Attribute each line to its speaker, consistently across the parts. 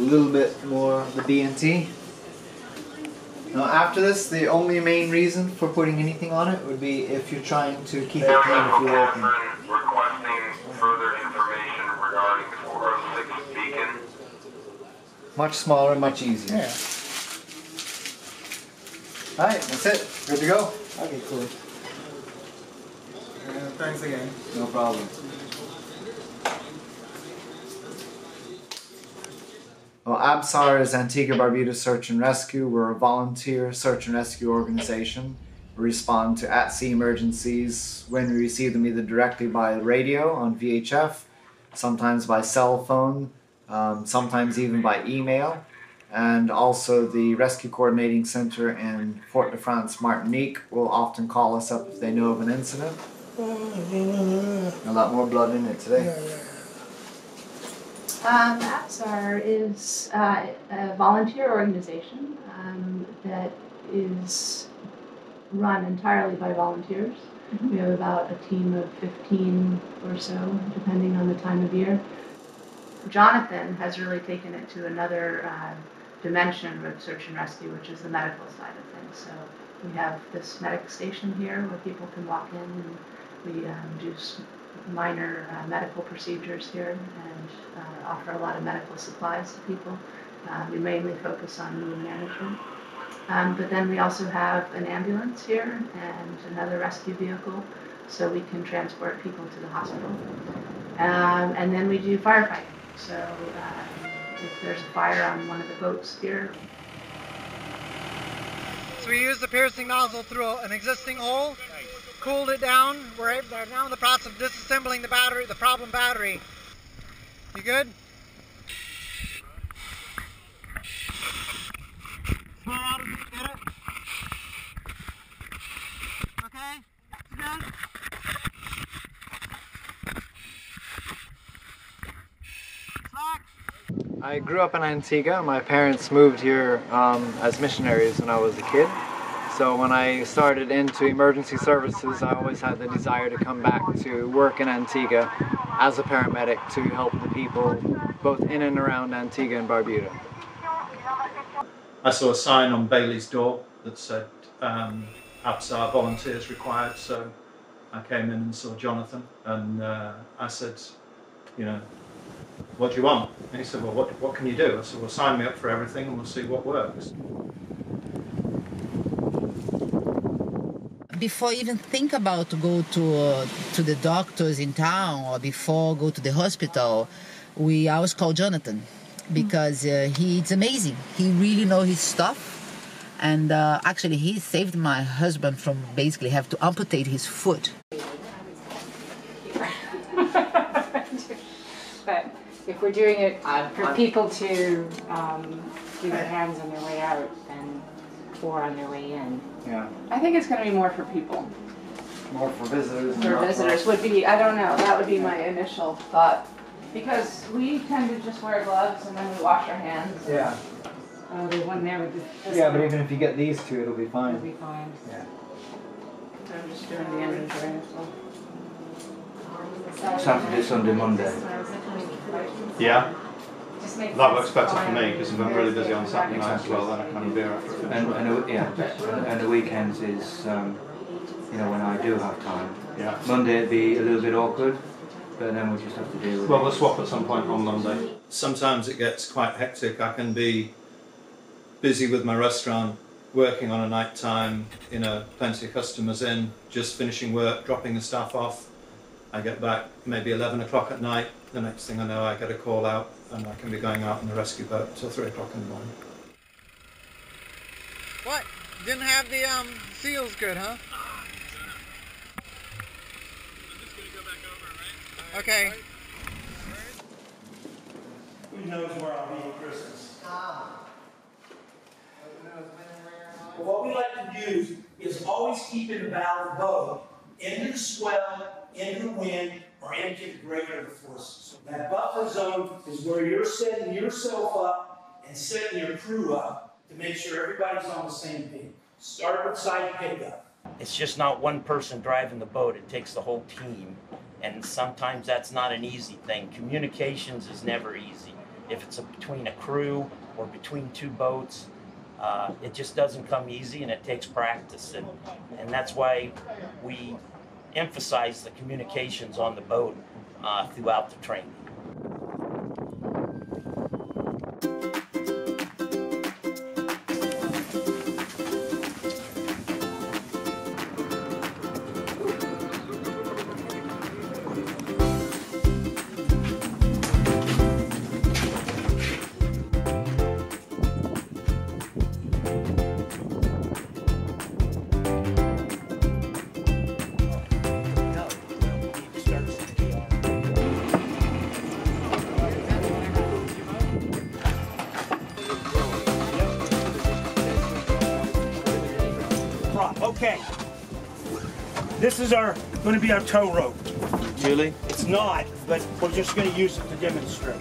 Speaker 1: little bit more of the BNT. Now after this, the only main reason for putting anything on it would be if you're trying to keep it clean if you open.
Speaker 2: requesting further information regarding 406 Beacon.
Speaker 1: Much smaller, much easier.
Speaker 3: Yeah.
Speaker 1: Alright, that's it. Good to go?
Speaker 3: Okay, cool. Uh, thanks again.
Speaker 1: No problem. Well, ABSAR is Antigua Barbuda Search and Rescue. We're a volunteer search and rescue organization. We respond to at sea emergencies when we receive them either directly by radio on VHF, sometimes by cell phone, um, sometimes even by email. And also, the Rescue Coordinating Center in Fort de France, Martinique, will often call us up if they know of an incident. A lot more blood in it today.
Speaker 4: Um, ABSAR is uh, a volunteer organization um, that is run entirely by volunteers. We have about a team of 15 or so, depending on the time of year. Jonathan has really taken it to another uh, dimension with search and rescue, which is the medical side of things. So we have this medic station here where people can walk in and we um, do minor uh, medical procedures here and uh, offer a lot of medical supplies to people. Uh, we mainly focus on wound management. Um, but then we also have an ambulance here and another rescue vehicle so we can transport people to the hospital. Um, and then we do firefighting. So um, if there's a fire on one of the boats here,
Speaker 5: So we use the piercing nozzle through an existing hole, cooled it down. We're now in the process of disassembling the battery, the problem battery. You good? Small out get it? Okay?
Speaker 1: I grew up in Antigua. My parents moved here um, as missionaries when I was a kid. So when I started into emergency services, I always had the desire to come back to work in Antigua as a paramedic to help the people both in and around Antigua and Barbuda.
Speaker 6: I saw a sign on Bailey's door that said um, ABSAR volunteers required, so I came in and saw Jonathan and uh, I said, you know, what do you want? And he said, well, what, what can you do? I said, well, sign me up for everything and we'll see what works.
Speaker 7: Before even think about to go to uh, to the doctors in town or before go to the hospital, we always call Jonathan because uh, he's amazing. He really know his stuff, and uh, actually he saved my husband from basically have to amputate his foot.
Speaker 8: But if we're doing it for people to um, do their hands on their way out, then or on their way in.
Speaker 1: Yeah,
Speaker 9: I think it's going to be more for people.
Speaker 1: more for visitors. and
Speaker 9: For
Speaker 1: not
Speaker 9: visitors would be, I don't know, that would be my initial thought. Because we tend to just wear gloves and then we wash our hands.
Speaker 1: Yeah,
Speaker 8: Oh, there's one there with this.
Speaker 1: yeah, but even if you get these two, it'll be fine.
Speaker 8: It'll
Speaker 1: fine.
Speaker 8: be fine.
Speaker 1: Yeah.
Speaker 9: I'm just doing the inventory, so.
Speaker 10: Saturday, Sunday, Monday.
Speaker 6: Yeah, that works better for me because if I'm really busy on Saturday night as well, then I can be after it.
Speaker 10: And, and, the- yeah, and, and the weekends is, um, you know, when I do have time.
Speaker 6: Yeah.
Speaker 10: Monday it'd be a little bit awkward, but then we just have to deal with
Speaker 6: Well,
Speaker 10: it.
Speaker 6: we'll swap at some point on Monday. Sometimes it gets quite hectic. I can be busy with my restaurant, working on a night time, you know, plenty of customers in, just finishing work, dropping the staff off. I get back maybe 11 o'clock at night. The next thing I know, I get a call out and I can be going out in the rescue boat till 3 o'clock in the morning.
Speaker 5: What? Didn't have the um, seals good, huh? Okay.
Speaker 3: Who knows where I'll be at Christmas? But what we like to do is always keep in the bow of the boat, into the swell, into the wind, or greater forces. That buffer zone is where you're setting yourself up and setting your crew up to make sure everybody's on the same page. Starboard side pickup.
Speaker 11: It's just not one person driving the boat, it takes the whole team. And sometimes that's not an easy thing. Communications is never easy. If it's a, between a crew or between two boats, uh, it just doesn't come easy and it takes practice. And, and that's why we emphasize the communications on the boat uh, throughout the training.
Speaker 3: Okay. This is our, going to be our tow rope.
Speaker 11: Julie?
Speaker 3: It's not, but we're just going to use it to demonstrate.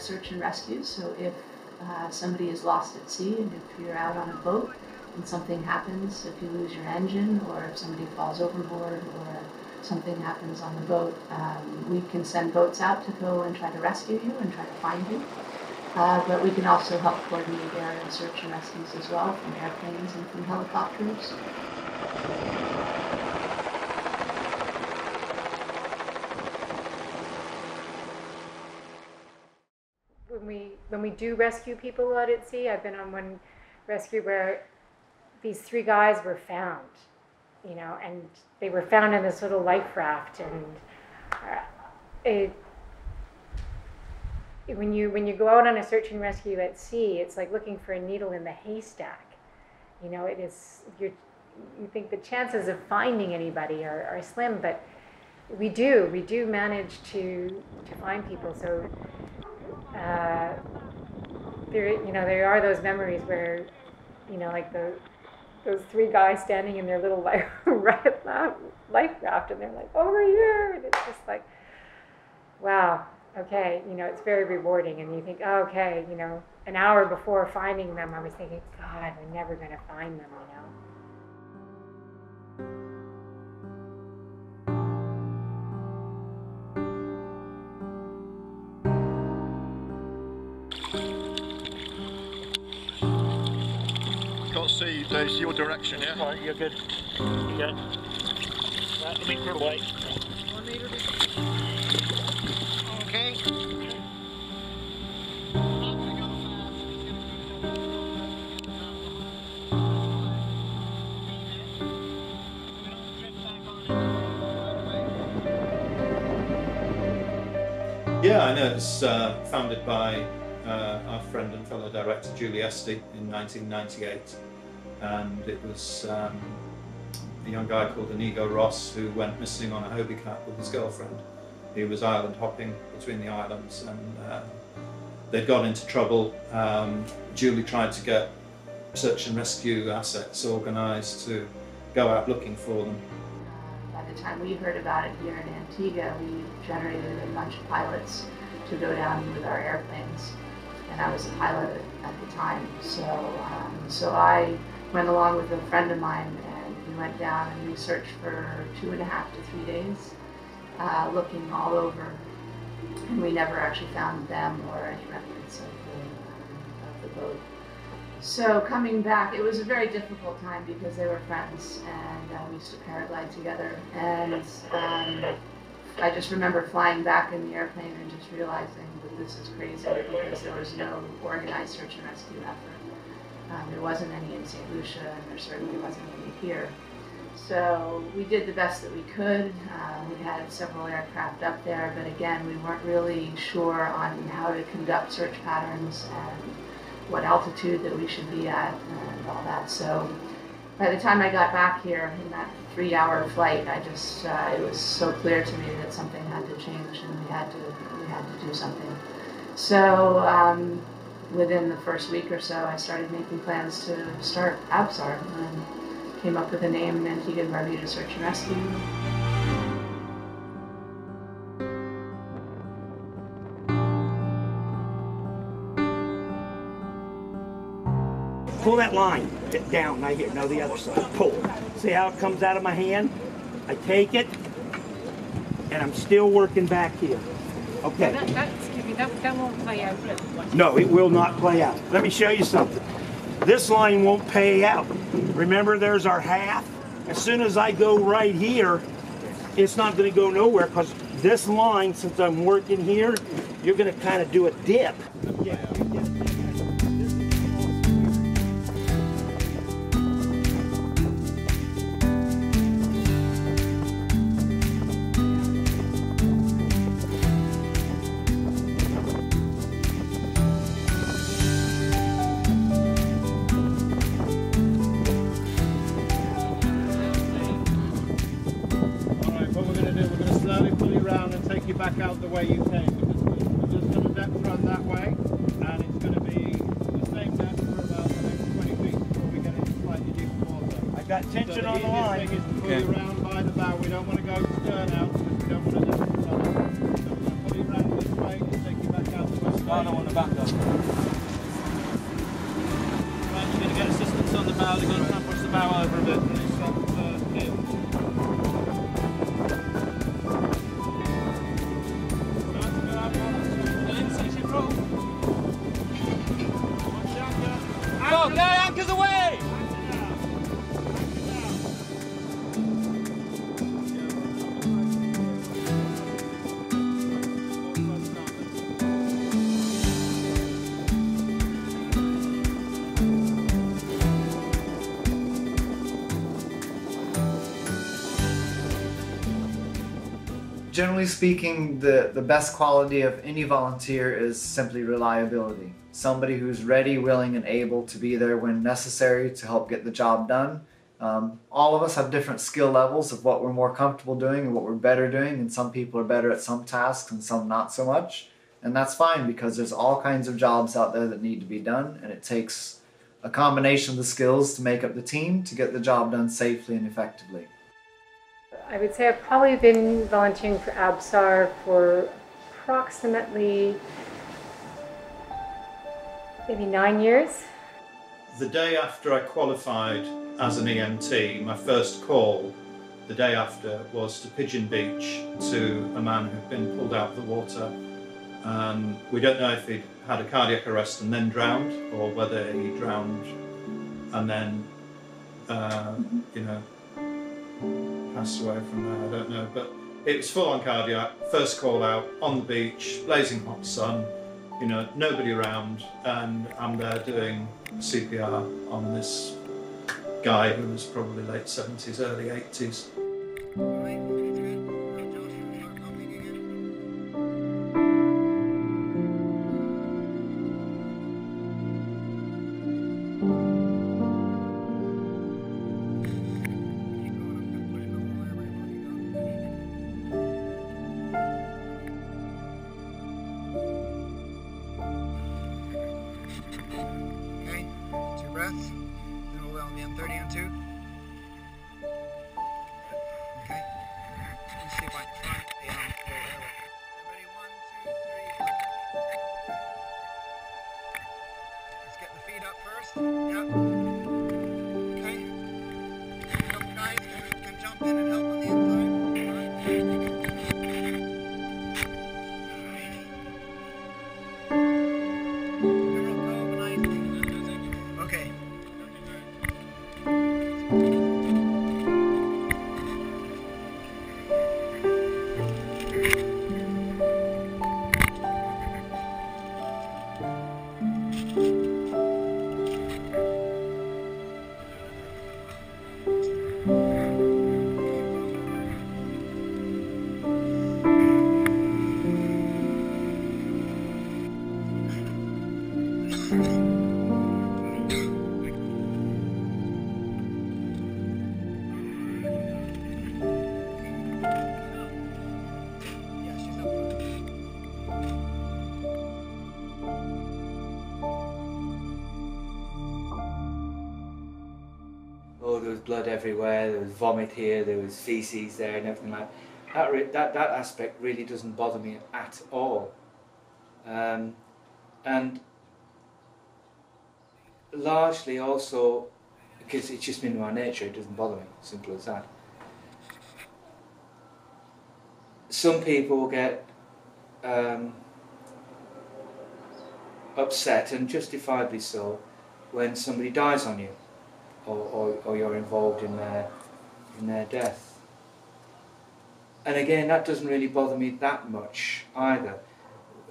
Speaker 4: Search and rescues. So if uh, somebody is lost at sea and if you're out on a boat and something happens, if you lose your engine or if somebody falls overboard or something happens on the boat, um, we can send boats out to go and try to rescue you and try to find you. Uh, but we can also help coordinate aerial search and rescues as well from airplanes and from helicopters.
Speaker 8: when we do rescue people out at sea, I've been on one rescue where these three guys were found, you know, and they were found in this little life raft, and uh, it. When you when you go out on a search and rescue at sea, it's like looking for a needle in the haystack. You know, it is you you think the chances of finding anybody are, are slim, but we do we do manage to to find people. So uh, there, you know, there are those memories where, you know, like the those three guys standing in their little life life raft, and they're like over here, and it's just like, wow, okay, you know, it's very rewarding, and you think, oh, okay, you know, an hour before finding them, I was thinking, God, we're never gonna find them, you know.
Speaker 12: Can't see, there's your direction, yeah?
Speaker 3: All right, you're good. Yeah. Right, let me put away.
Speaker 5: Okay.
Speaker 6: Yeah, I know. it's uh, founded by uh, our friend and fellow director Julie Esty in 1998, and it was um, a young guy called Inigo Ross who went missing on a Hobie Cat with his girlfriend. He was island hopping between the islands, and uh, they'd got into trouble. Um, Julie tried to get search and rescue assets organised to go out looking for them.
Speaker 4: By the time we heard about it here in Antigua, we generated a bunch of pilots to go down with our airplanes. And I was a pilot at the time. So, um, so I went along with a friend of mine and we went down and we searched for two and a half to three days, uh, looking all over. And we never actually found them or any remnants of the, of the boat. So coming back, it was a very difficult time because they were friends and uh, we used to paraglide together. And um, I just remember flying back in the airplane and just realizing that this is crazy because there was no organized search and rescue effort. Um, there wasn't any in St. Lucia and there certainly wasn't any here. So we did the best that we could. Uh, we had several aircraft up there, but again, we weren't really sure on how to conduct search patterns and what altitude that we should be at and all that. So by the time I got back here in that three hour flight, I just, uh, it was so clear to me that something had to change and we had to, we had to do something. So um, within the first week or so, I started making plans to start ABSAR and came up with a name, Antigua and Barbuda Search and Rescue.
Speaker 13: Pull that line down right here. No, the other side. Pull. See how it comes out of my hand? I take it, and I'm still working back here. Okay.
Speaker 14: That, that, excuse me, that, that won't play out.
Speaker 13: No, it will not play out. Let me show you something. This line won't pay out. Remember, there's our half. As soon as I go right here, it's not going to go nowhere because this line, since I'm working here, you're going to kind of do a dip.
Speaker 15: Alright, back out the way you came. We're just going to depth run that way, and it's going to be the same depth for about the next 20 feet before we get into slightly deeper water.
Speaker 13: I got tension
Speaker 15: so the
Speaker 13: on the
Speaker 15: easiest
Speaker 13: line.
Speaker 1: Generally speaking, the, the best quality of any volunteer is simply reliability. Somebody who's ready, willing, and able to be there when necessary to help get the job done. Um, all of us have different skill levels of what we're more comfortable doing and what we're better doing, and some people are better at some tasks and some not so much. And that's fine because there's all kinds of jobs out there that need to be done, and it takes a combination of the skills to make up the team to get the job done safely and effectively.
Speaker 8: I would say I've probably been volunteering for ABSAR for approximately maybe nine years.
Speaker 6: The day after I qualified as an EMT, my first call the day after was to Pigeon Beach to a man who'd been pulled out of the water. Um, we don't know if he'd had a cardiac arrest and then drowned, or whether he drowned and then, uh, you know, passed away from there. I don't know, but it was full on cardiac. First call out on the beach, blazing hot sun. You know, nobody around, and I'm there doing CPR on this guy who was probably late 70s, early 80s.
Speaker 5: Be
Speaker 10: blood everywhere. There was vomit here. There was feces there, and everything like that. Re- that that aspect really doesn't bother me at all. Um, and largely also because it's just in my nature. It doesn't bother me. Simple as that. Some people get um, upset, and justifiably so, when somebody dies on you or, or, or you're involved in their in their death. And again, that doesn't really bother me that much either.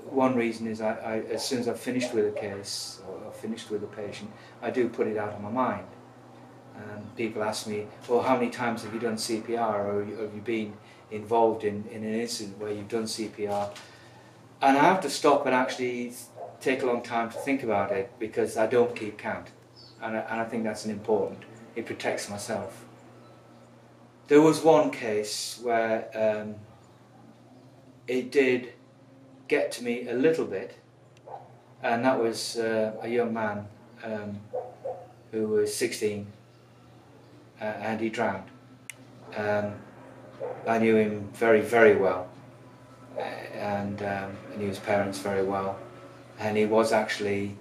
Speaker 10: One reason is I, I as soon as I've finished with a case or I've finished with a patient, I do put it out of my mind. And people ask me, well, how many times have you done CPR or have you been involved in, in an incident where you've done CPR? And I have to stop and actually take a long time to think about it because I don't keep count and I, and I think that's an important. It protects myself. There was one case where um, it did get to me a little bit, and that was uh, a young man um, who was 16 uh, and he drowned. Um, I knew him very, very well, uh, and um, knew his parents very well, and he was actually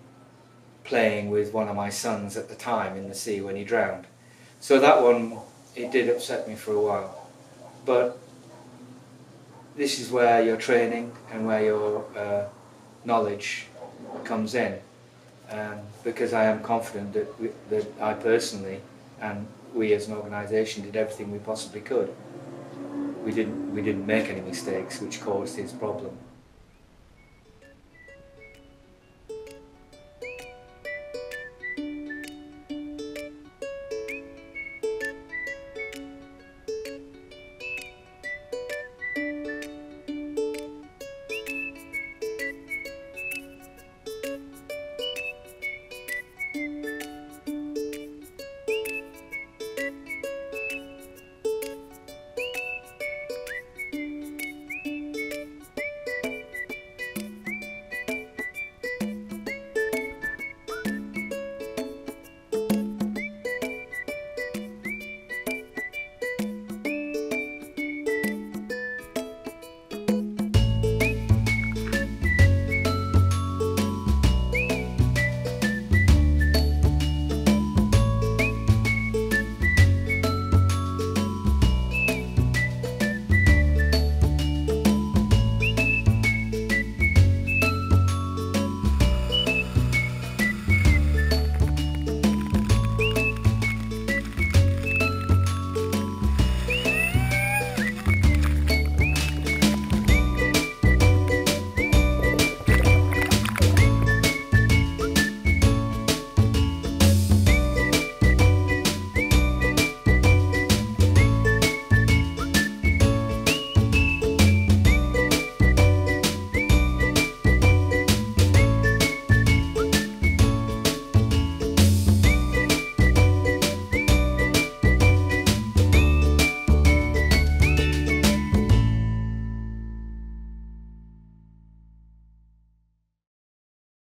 Speaker 10: playing with one of my sons at the time in the sea when he drowned. So that one, it did upset me for a while. But this is where your training and where your uh, knowledge comes in. Um, because I am confident that, we, that I personally and we as an organisation did everything we possibly could. We didn't, we didn't make any mistakes which caused his problem.